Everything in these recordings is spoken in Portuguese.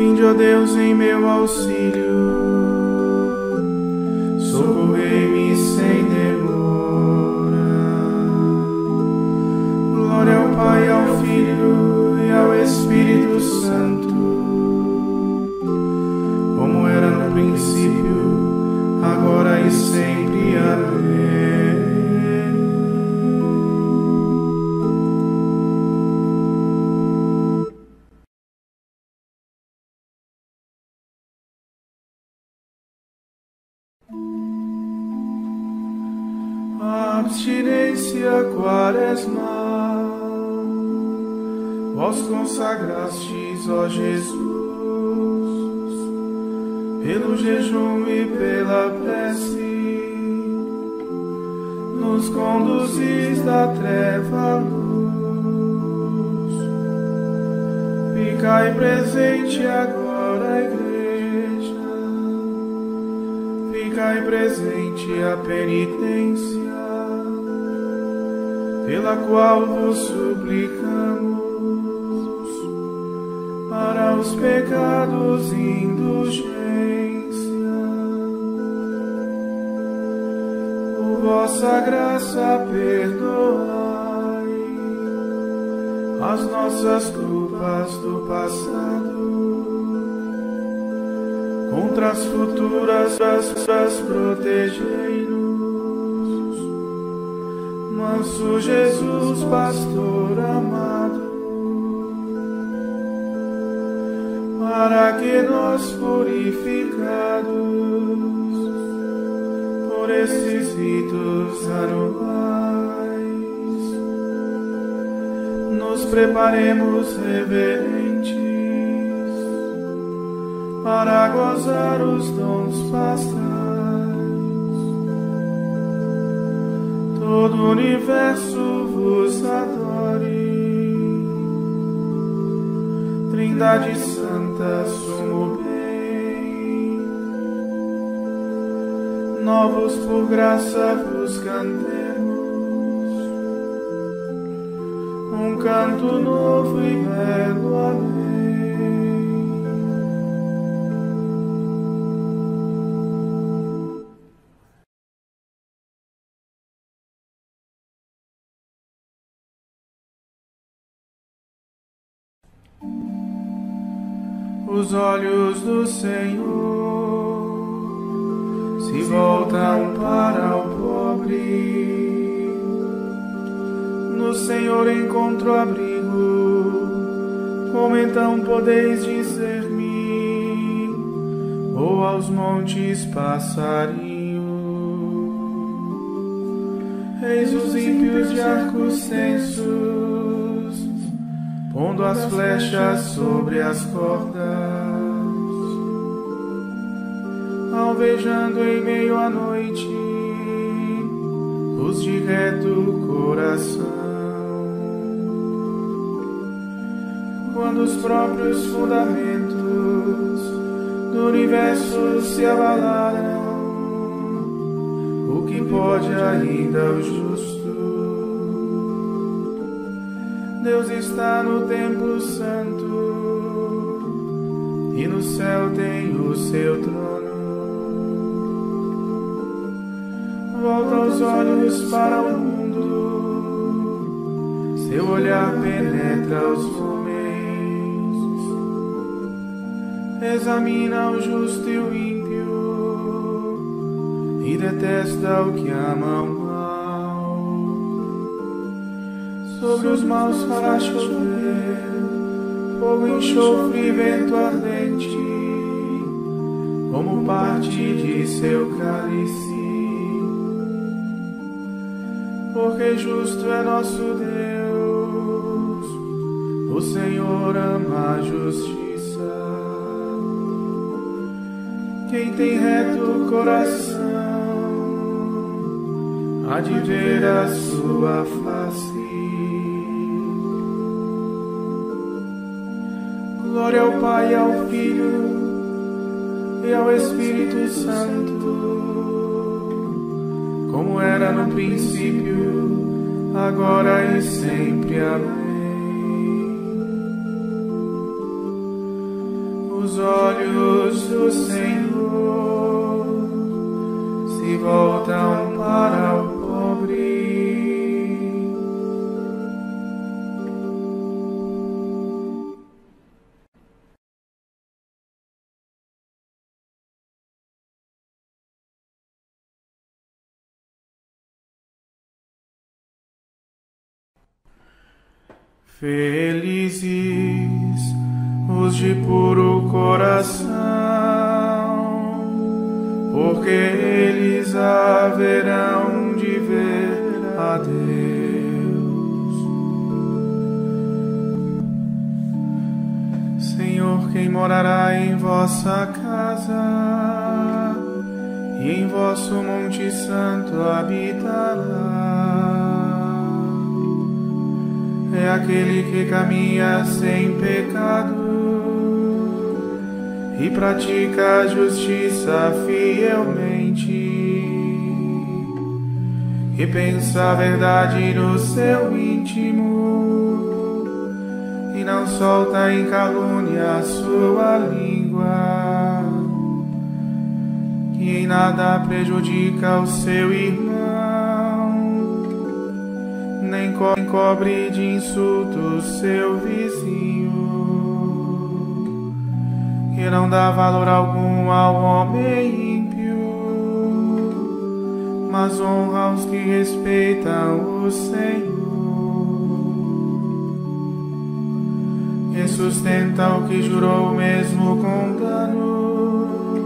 Vinde, ó Deus, em meu auxílio, abstinência quaresma, vós consagrastes, ó Jesus, pelo jejum e pela prece, nos conduzis da treva à luz. Ficai presente agora, Igreja, ficai presente a penitência pela qual vos suplicamos para os pecados indulgência. Por vossa graça perdoai as nossas culpas do passado. Contra as futuras, as protegei-nos manso Jesus, pastor amado, para que nós purificados por esses ritos anuais, nos preparemos reverentes para gozar os dons pastais todo o universo vos adore. Trindade Santa, sumo bem, novos por graça vos cantemos, um canto novo e belo, os olhos do Senhor se voltam para o pobre. No Senhor encontro abrigo, como então podeis dizer-me, ou aos montes passarinho. Eis os ímpios de arcos censos, pondo as flechas sobre as cordas, alvejando em meio à noite os de reto coração. Quando os próprios fundamentos do universo se abalaram, o que pode ainda o Deus está no templo santo e no céu tem o seu trono. Volta os olhos para o mundo, seu olhar penetra os homens, examina o justo e o ímpio e detesta o que ama sobre os maus fará chover, fogo, enxofre e vento ardente, como parte de seu cálice. Porque justo é nosso Deus, o Senhor ama a justiça. Quem tem reto coração, há de ver a sua face. Glória ao Pai, ao Filho e ao Espírito Santo, como era no princípio, agora e sempre. Amém. Os olhos do Senhor se voltam para o Felizes os de puro coração, porque eles haverão de ver a Deus. Senhor, quem morará em vossa casa e em vosso Monte Santo habitará é aquele que caminha sem pecado e pratica a justiça fielmente, e pensa a verdade no seu íntimo e não solta em calúnia a sua língua, que em nada prejudica o seu irmão cobre de insultos seu vizinho, que não dá valor algum ao homem ímpio, mas honra os que respeitam o Senhor. E sustenta o que jurou mesmo com dano,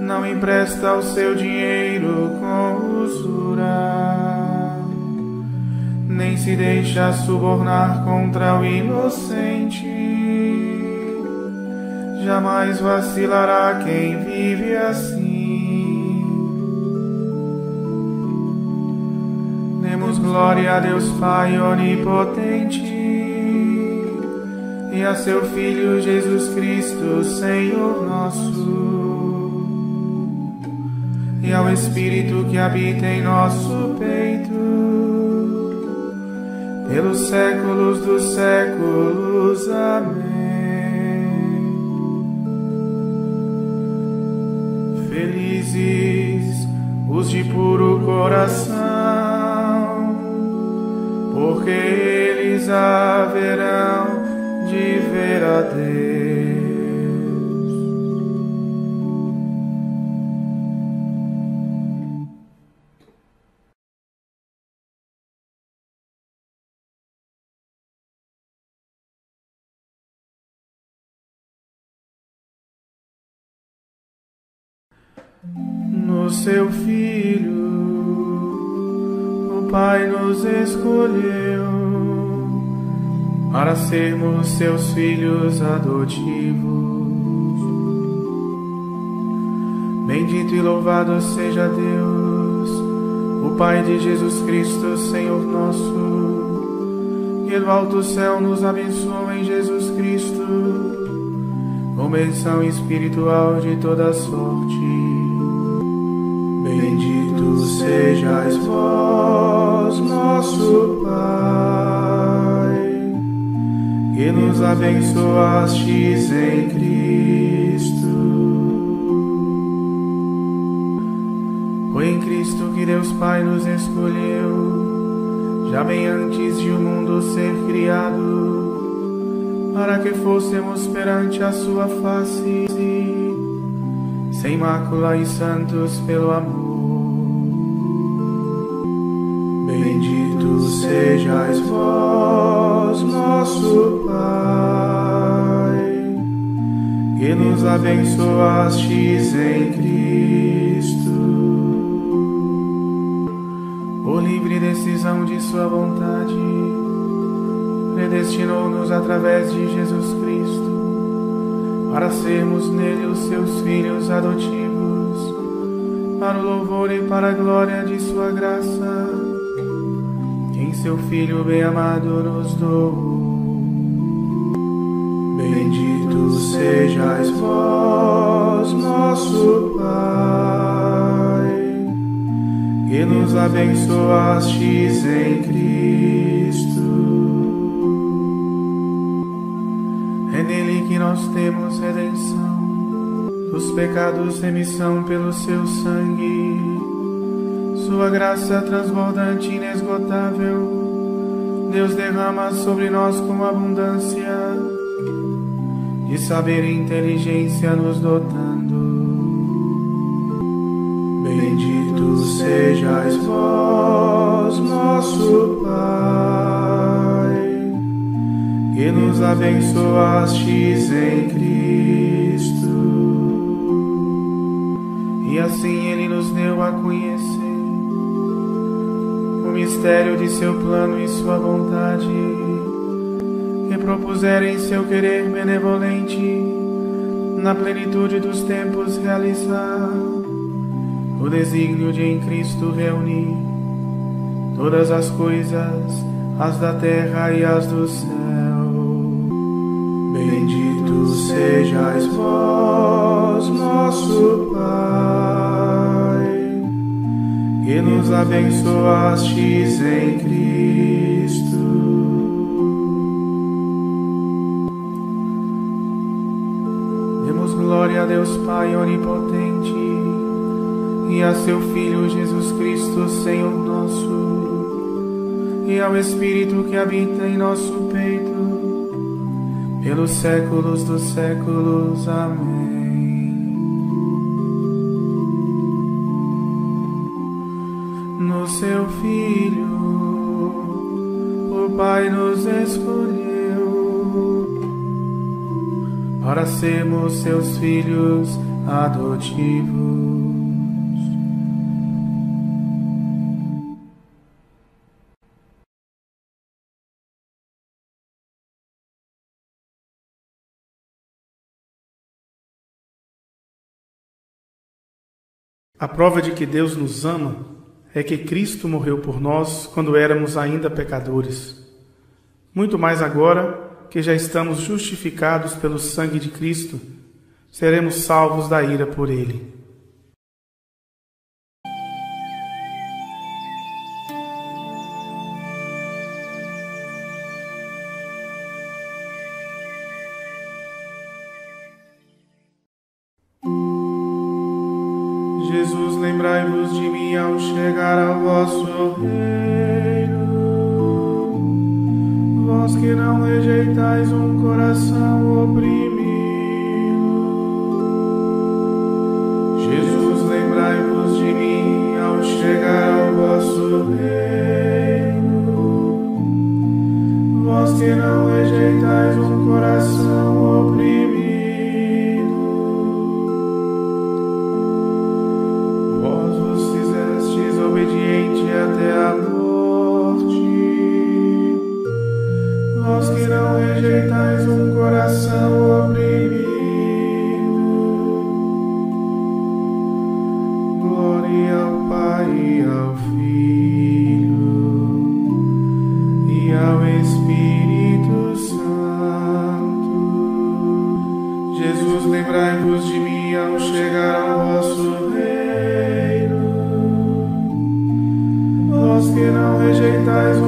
não empresta o seu dinheiro com usura nem se deixa subornar contra o inocente. Jamais vacilará quem vive assim. Demos glória a Deus Pai onipotente e a seu Filho Jesus Cristo, Senhor nosso. E ao Espírito que habita em nosso peito pelos séculos dos séculos. Amém. Felizes os de puro coração, porque eles haverão de ver a Deus. No seu Filho, o Pai nos escolheu para sermos seus filhos adotivos. Bendito e louvado seja Deus, o Pai de Jesus Cristo, Senhor nosso, que do alto céu nos abençoa em Jesus Cristo, com benção espiritual de toda sorte sejais vós, nosso Pai, que nos abençoastes em Cristo. Foi em Cristo que Deus Pai nos escolheu, já bem antes de o mundo ser criado, para que fôssemos perante a Sua face sem mácula e santos pelo amor. Sejais vós, nosso Pai, que nos abençoastes em Cristo. Por livre decisão de Sua vontade, predestinou-nos através de Jesus Cristo para sermos nele os seus filhos adotivos, para o louvor e para a glória de Sua graça, seu Filho bem-amado nos dou. Bendito sejais vós, nosso Pai, que nos abençoastes em Cristo nós temos redenção, dos pecados remissão pelo seu sangue, sua graça transbordante inesgotável, Deus derrama sobre nós com abundância, de saber e inteligência nos dotando. Bendito sejais vós, nosso Pai, que nos abençoastes em Cristo. E assim Ele nos deu a conhecer mistério de seu plano e sua vontade, que propuseram em seu querer benevolente, na plenitude dos tempos realizar o desígnio de em Cristo reunir todas as coisas, as da terra e as do céu. Bendito sejais vós, nosso Pai, que nos abençoastes em Cristo. Demos glória a Deus Pai onipotente e a seu Filho Jesus Cristo, Senhor nosso, e ao Espírito que habita em nosso peito, pelos séculos dos séculos. Amém. Filho, o Pai nos escolheu para sermos seus filhos adotivos. A prova de que Deus nos ama é que Cristo morreu por nós quando éramos ainda pecadores. Muito mais agora que já estamos justificados pelo sangue de Cristo, seremos salvos da ira por Ele. Ao chegar ao vosso reino. Vós que não rejeitais um coração ao Espírito Santo. Jesus, lembrai-vos de mim ao chegar ao vosso reino vós que não rejeitais um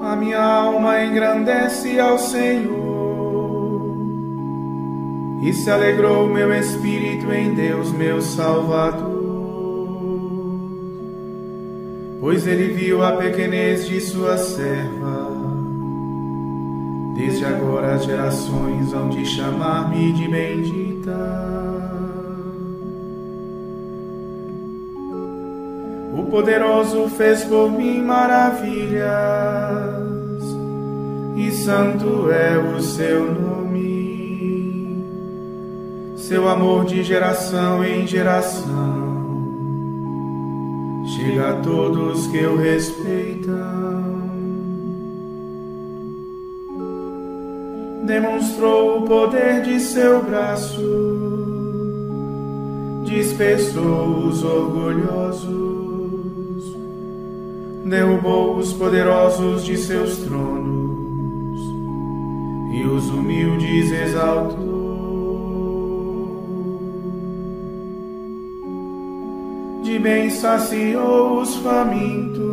A minha alma engrandece ao Senhor e se alegrou meu espírito em Deus, meu Salvador pois ele viu a pequenez de sua serva. Desde agora as gerações hão de chamar-me de bendita. O poderoso fez por mim maravilhas, e santo é o seu nome. seu amor de geração em geração chega a todos que o respeitam. Demonstrou o poder de seu braço, dispersou os orgulhosos, derrubou os poderosos de seus tronos e os humildes exaltou. Bem saciou os famintos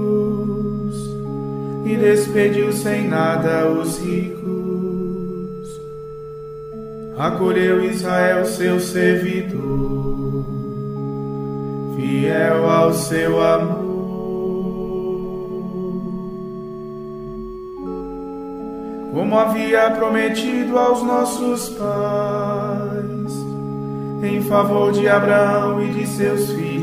e despediu sem nada os ricos. Acolheu Israel, seu servidor, fiel ao seu amor. Como havia prometido aos nossos pais, em favor de Abraão e de seus filhos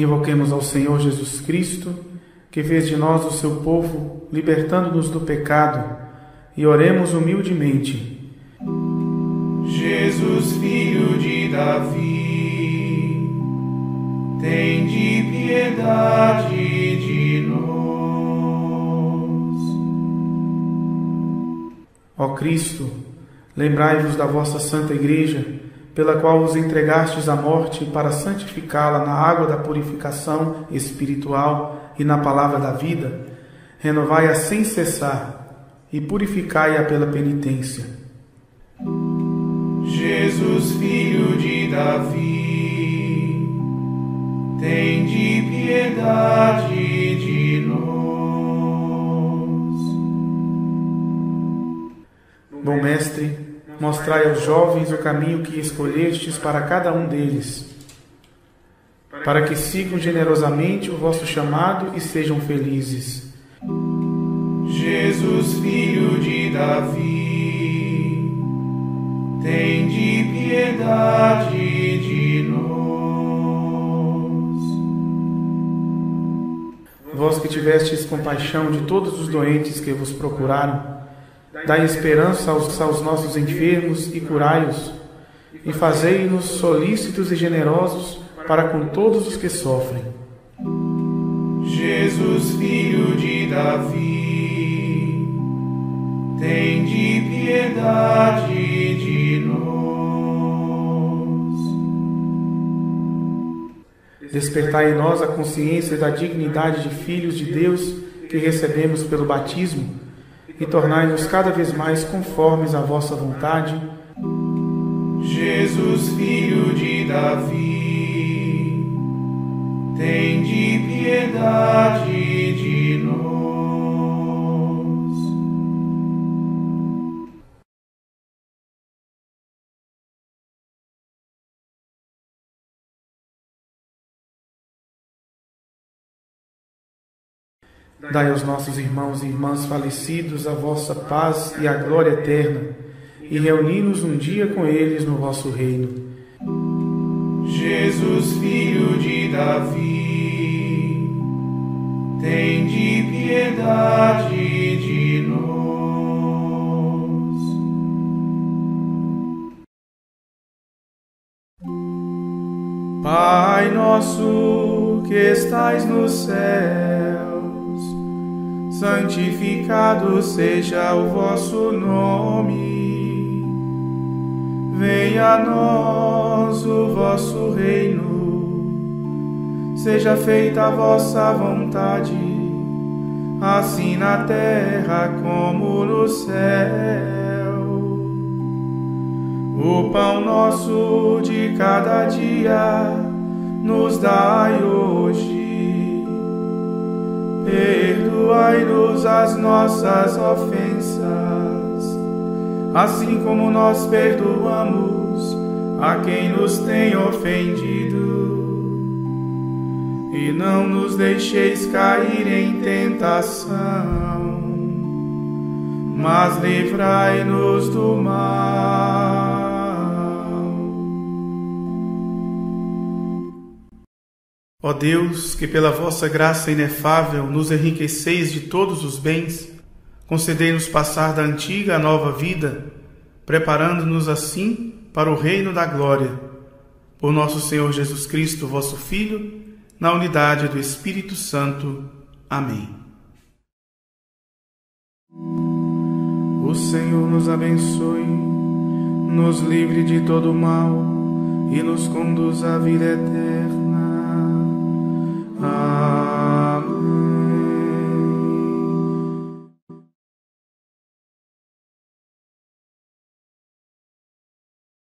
Invoquemos ao Senhor Jesus Cristo, que fez de nós o seu povo, libertando-nos do pecado, e oremos humildemente. Jesus, filho de Davi, tem de piedade de nós. Ó Cristo, lembrai-vos da vossa santa Igreja pela qual vos entregastes à morte para santificá-la na água da purificação espiritual e na palavra da vida, renovai-a sem cessar e purificai-a pela penitência. Jesus, filho de Davi, tem de piedade de nós. Bom Mestre, Mostrai aos jovens o caminho que escolhestes para cada um deles, para que sigam generosamente o vosso chamado e sejam felizes. Jesus, filho de Davi, tem de piedade de nós. Vós que tivestes compaixão de todos os doentes que vos procuraram, Dai esperança aos, aos nossos enfermos e curai-os, e fazei-nos solícitos e generosos para com todos os que sofrem. Jesus, filho de Davi, tem de piedade Despertai em nós a consciência da dignidade de filhos de Deus que recebemos pelo batismo e tornai-nos cada vez mais conformes à vossa vontade. Jesus, filho de Davi, tem de piedade de nós. Dai aos nossos irmãos e irmãs falecidos a vossa paz e a glória eterna, e reuni-nos um dia com eles no vosso reino. Jesus, filho de Davi, tem de piedade de nós. Pai nosso que estais no céu, santificado seja o vosso nome. Venha a nós o vosso reino, seja feita a vossa vontade, assim na terra como no céu. O pão nosso de cada dia nos dai hoje Perdoai-nos as nossas ofensas, assim como nós perdoamos a quem nos tem ofendido. E não nos deixeis cair em tentação, mas livrai-nos do mal. Ó Deus, que pela vossa graça inefável nos enriqueceis de todos os bens, concedei-nos passar da antiga à nova vida, preparando-nos assim para o reino da glória. Por nosso Senhor Jesus Cristo, vosso Filho, na unidade do Espírito Santo. Amém. O Senhor nos abençoe, nos livre de todo mal e nos conduz à vida eterna. Ah.